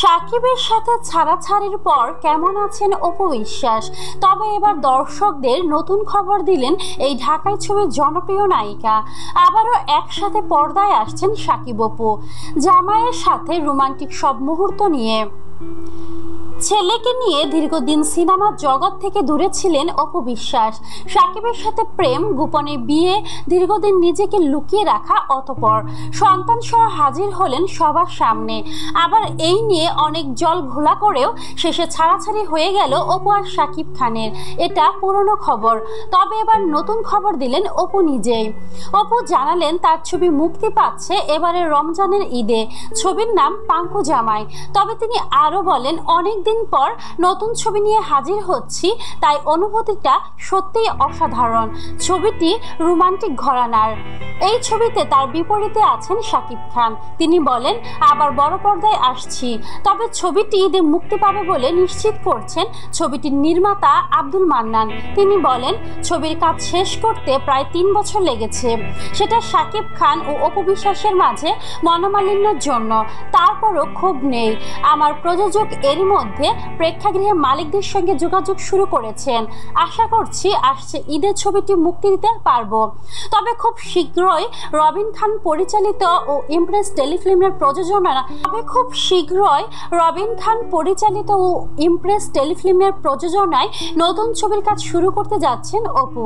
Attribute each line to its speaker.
Speaker 1: সাকিবের সাথে ছাড়াছাড়ির পর কেমন আছেন অপু বিশ্বাস? তবে এবার দর্শকদের নতুন খবর দিলেন এই ঢাকায় ছবির জনপ্রিয় নায়িকা। আবারও একসাথে পর্দায় আসছেন সাকিব অপু। জামাইয়ের সাথে রোমান্টিক সব মুহূর্ত নিয়ে। ছেলেকে নিয়ে দীর্ঘদিন সিনেমার জগৎ থেকে দূরে ছিলেন অপু বিশ্বাস। সাকিবের সাথে প্রেম, গোপনে বিয়ে, দীর্ঘদিন নিজেকে লুকিয়ে রাখা অতপর। সন্তান সহ হাজির হলেন সবার সামনে। আবার এই নিয়ে অনেক জল ঘোলা করেও শেষে ছাড়াছাড়ি হয়ে গেল অপু আর সাকিব খানের। এটা পুরনো খবর। তবে এবার নতুন খবর দিলেন অপু নিজেই অপু জানালেন তার ছবি মুক্তি পাচ্ছে এবারে রমজানের ঈদে। ছবির নাম পাঙ্কু জামাই। তবে তিনি আরও বলেন, অনেক দিন পর নতুন ছবি নিয়ে হাজির হচ্ছি, তাই অনুভূতিটা সত্যিই অসাধারণ। ছবিটি রোমান্টিক ঘরানার। এই ছবিতে তার বিপরীতে আছেন শাকিব খান। তিনি বলেন, আবার বড় পর্দায় আসছি। তবে ছবিটি ঈদে মুক্তি পাবে বলে নিশ্চিত করছেন ছবিটির নির্মাতা আব্দুল মান্নান। তিনি বলেন, ছবির কাজ শেষ করতে প্রায় তিন বছর লেগেছে। সেটা শাকিব খান ও অপু বিশ্বাসের মাঝে মনোমালিন্যের জন্য। তারপরও ক্ষোভ নেই। আমার প্রযোজক এরই মধ্যে প্রেক্ষাগৃহের মালিকদের সঙ্গে যোগাযোগ শুরু করেছেন। আশা করছি আসছে ঈদের ছবিটি মুক্তি দিতে পারব। তবে খুব শীঘ্রই রবিন খান পরিচালিত ও ইমপ্রেস টেলিফিল্মের প্রযোজনা তবে খুব শীঘ্রই রবিন খান পরিচালিত ও ইমপ্রেস টেলিফিল্মের প্রযোজনায় নতুন ছবির কাজ শুরু করতে যাচ্ছেন অপু।